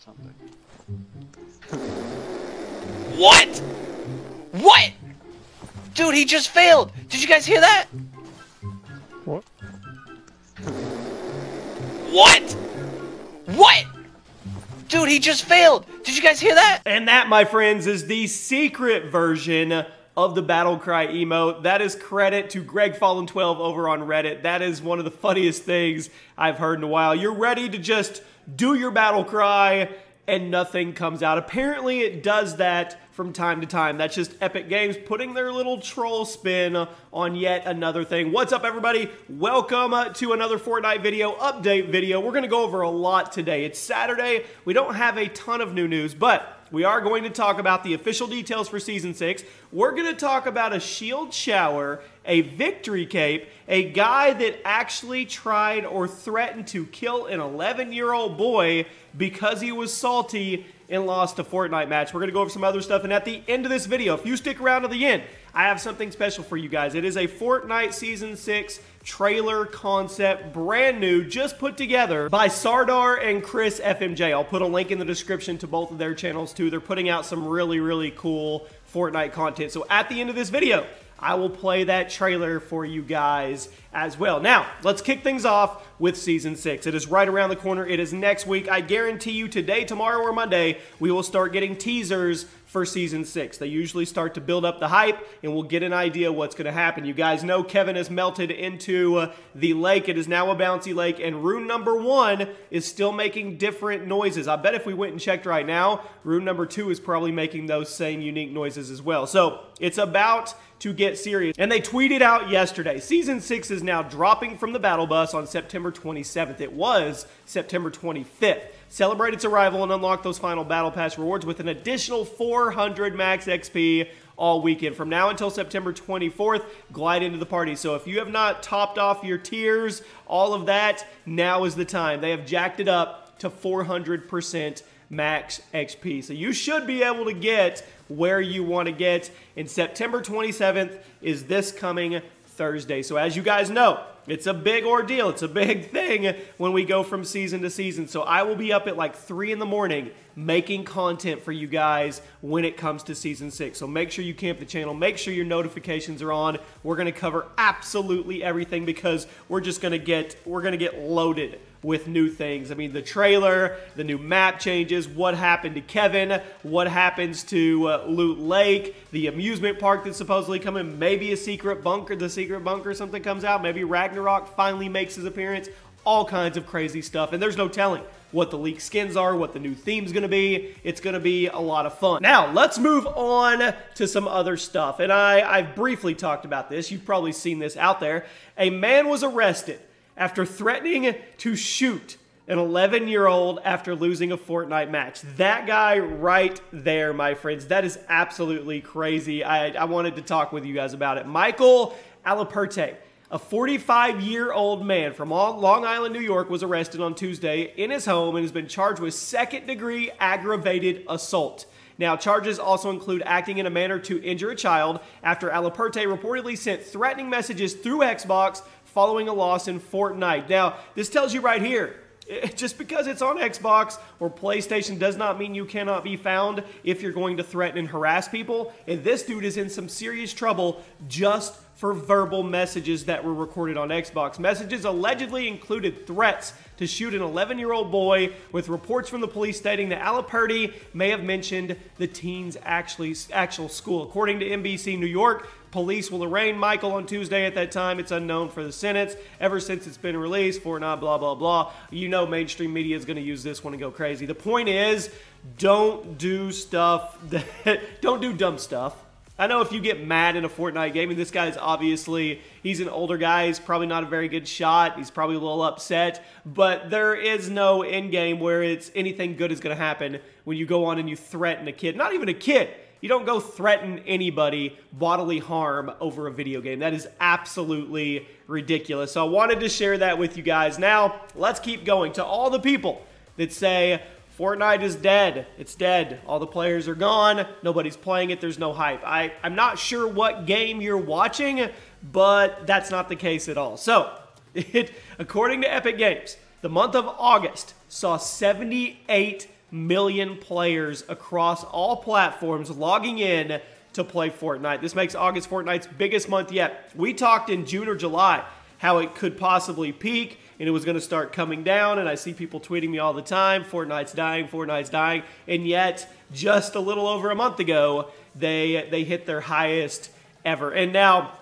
something. What? What? Dude, he just failed. Did you guys hear that? What? What? What? Dude, he just failed. Did you guys hear that? And that, my friends, is the secret version of the battle cry emote. That is credit to Greg Fallen 12 over on Reddit. That is one of the funniest things I've heard in a while. You're ready to just do your battle cry and nothing comes out. Apparently it does that from time to time. That's just Epic Games putting their little troll spin on yet another thing. What's up everybody? Welcome to another Fortnite video, update video. We're gonna go over a lot today. It's Saturday. We don't have a ton of new news, but we are going to talk about the official details for Season 6. We're going to talk about a shield shower, a victory cape, a guy that actually tried or threatened to kill an 11-year-old boy because he was salty and lost a Fortnite match. We're going to go over some other stuff, and at the end of this video, if you stick around to the end, I have something special for you guys. It is a Fortnite Season 6 trailer concept, brand new, just put together by Sardar and CrisFMJ. I'll put a link in the description to both of their channels too. They're putting out some really, really cool Fortnite content. So at the end of this video, I will play that trailer for you guys as well. Now, let's kick things off with Season 6. It is right around the corner. It is next week. I guarantee you today, tomorrow, or Monday, we will start getting teasers for season six. They usually start to build up the hype and we'll get an idea what's going to happen. You guys know Kevin has melted into uh, the lake. It is now a bouncy lake and rune number one is still making different noises. I bet if we went and checked right now, rune number two is probably making those same unique noises as well. So it's about to get serious. And they tweeted out yesterday, season six is now dropping from the battle bus on September 27th. It was September 25th. Celebrate its arrival and unlock those final Battle Pass rewards with an additional 400 max XP all weekend. From now until September 24th, glide into the party. So if you have not topped off your tiers, all of that, now is the time. They have jacked it up to 400% max XP. So you should be able to get where you want to get. And September 27th is this coming Thursday. So as you guys know, it's a big ordeal. It's a big thing when we go from season to season. So I will be up at like 3 in the morning making content for you guys when it comes to season 6. So make sure you camp the channel. Make sure your notifications are on. We're going to cover absolutely everything because we're just to get we're going to get loaded with new things. I mean, the trailer, the new map changes, what happened to Kevin, what happens to uh, Loot Lake, the amusement park that's supposedly coming, maybe a secret bunker, the secret bunker, something comes out, maybe Ragnarok finally makes his appearance, all kinds of crazy stuff, and there's no telling what the leaked skins are, what the new theme's gonna be. It's gonna be a lot of fun. Now, let's move on to some other stuff, and I, I've briefly talked about this. You've probably seen this out there. A man was arrested after threatening to shoot an 11 year old after losing a Fortnite match. That guy right there, my friends, that is absolutely crazy. I, I wanted to talk with you guys about it. Michael Alaperte, a 45 year old man from Long Island, New York, was arrested on Tuesday in his home and has been charged with second degree aggravated assault. Now, charges also include acting in a manner to injure a child after Alaperte reportedly sent threatening messages through Xbox following a loss in Fortnite. Now, this tells you right here, just because it's on Xbox or PlayStation does not mean you cannot be found if you're going to threaten and harass people. And this dude is in some serious trouble just for verbal messages that were recorded on Xbox. Messages allegedly included threats to shoot an 11 year old boy, with reports from the police stating that Alaperte may have mentioned the teen's actually, actual school. According to NBC New York, police will arraign Michael on Tuesday. At that time, it's unknown for the sentence. Ever since it's been released, Fortnite blah, blah, blah. You know, mainstream media is going to use this one and go crazy. The point is, don't do stuff that, don't do dumb stuff I know if you get mad in a Fortnite game, and this guy's obviously, he's an older guy, he's probably not a very good shot, he's probably a little upset, but there is no end game where it's anything good is going to happen when you go on and you threaten a kid. Not even a kid. You don't go threaten anybody bodily harm over a video game. That is absolutely ridiculous. So I wanted to share that with you guys. Now, let's keep going. To all the people that say, Fortnite is dead. It's dead. All the players are gone. Nobody's playing it. There's no hype. I, I'm not sure what game you're watching, but that's not the case at all. So, it, according to Epic Games, the month of August saw 78 million players across all platforms logging in to play Fortnite. This makes August Fortnite's biggest month yet. We talked in June or July how it could possibly peak and it was going to start coming down. And I see people tweeting me all the time Fortnite's dying, Fortnite's dying. And yet, just a little over a month ago, they, they hit their highest ever. And now,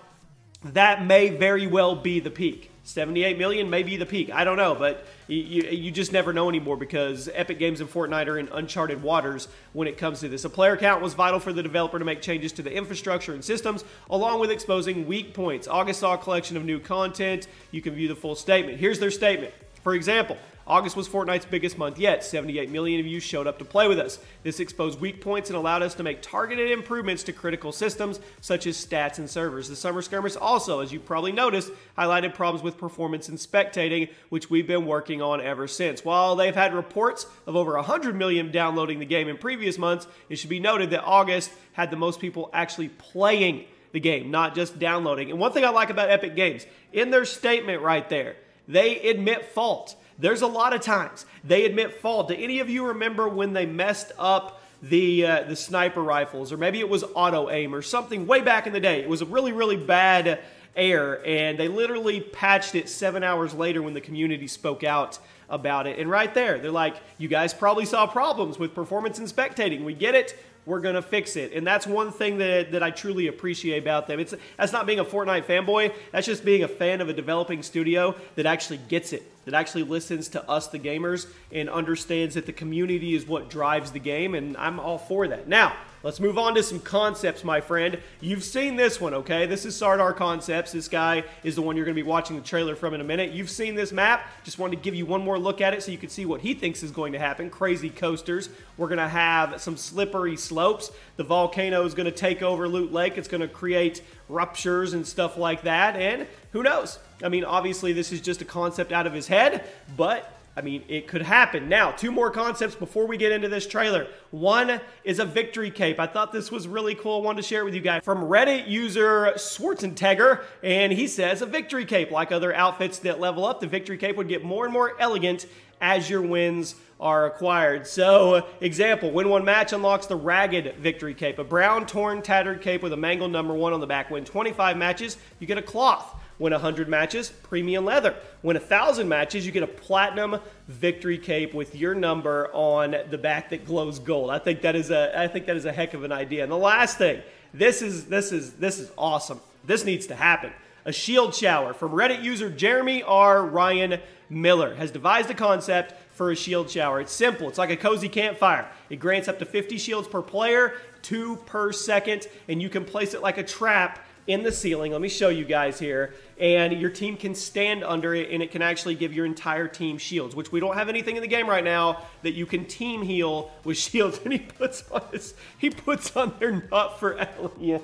that may very well be the peak. 78 million may be the peak. I don't know, but you, you, just never know anymore because Epic Games and Fortnite are in uncharted waters when it comes to this. A player count was vital for the developer to make changes to the infrastructure and systems, along with exposing weak points. August saw a collection of new content. You can view the full statement. Here's their statement. For example, August was Fortnite's biggest month yet. 78 million of you showed up to play with us. This exposed weak points and allowed us to make targeted improvements to critical systems such as stats and servers. The Summer Skirmish also, as you probably noticed, highlighted problems with performance and spectating, which we've been working on ever since. While they've had reports of over 100 million downloading the game in previous months, it should be noted that August had the most people actually playing the game, not just downloading. And one thing I like about Epic Games, in their statement right there, they admit fault. There's a lot of times they admit fault. Do any of you remember when they messed up the uh, the sniper rifles, or maybe it was auto aim or something way back in the day? It was a really really bad error, and they literally patched it seven hours later when the community spoke out about it. And right there, they're like, "You guys probably saw problems with performance and spectating. We get it we're going to fix it. And that's one thing that, that I truly appreciate about them. It's That's not being a Fortnite fanboy. That's just being a fan of a developing studio that actually gets it, that actually listens to us, the gamers, and understands that the community is what drives the game. And I'm all for that. Now, Let's move on to some concepts, my friend. You've seen this one, okay? This is Sardar Concepts. This guy is the one you're going to be watching the trailer from in a minute. You've seen this map. Just wanted to give you one more look at it so you can see what he thinks is going to happen. Crazy coasters. We're going to have some slippery slopes. The volcano is going to take over Loot Lake. It's going to create ruptures and stuff like that. And who knows? I mean, obviously, this is just a concept out of his head, but I mean, it could happen. Now, two more concepts before we get into this trailer. One is a victory cape. I thought this was really cool. I wanted to share it with you guys. From Reddit user Schwarzentegger, and he says a victory cape, like other outfits that level up, the victory cape would get more and more elegant as your wins are acquired. So, example, win one match unlocks the Ragged Victory Cape, a brown, torn, tattered cape with a mangled number one on the back. Win 25 matches, you get a cloth. Win 100 matches, premium leather. Win 1,000 matches, you get a platinum victory cape with your number on the back that glows gold. I think that is a I think that is a heck of an idea. And the last thing, this is this is this is awesome. This needs to happen. A shield shower from Reddit user Jeremy R. Ryan Miller has devised a concept for a shield shower. It's simple. It's like a cozy campfire. It grants up to 50 shields per player, two per second, and you can place it like a trap in the ceiling. Let me show you guys here. And your team can stand under it, and it can actually give your entire team shields, which we don't have anything in the game right now that you can team heal with shields. And he puts on his, he puts on their not for alien.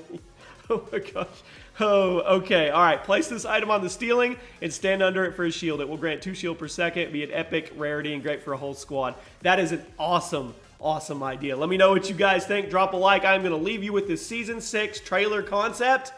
Oh my gosh. Oh, okay. All right. Place this item on the stealing and stand under it for a shield. It will grant two shield per second, be an epic rarity, and great for a whole squad. That is an awesome awesome idea. Let me know what you guys think. Drop a like. I'm going to leave you with this season six trailer concept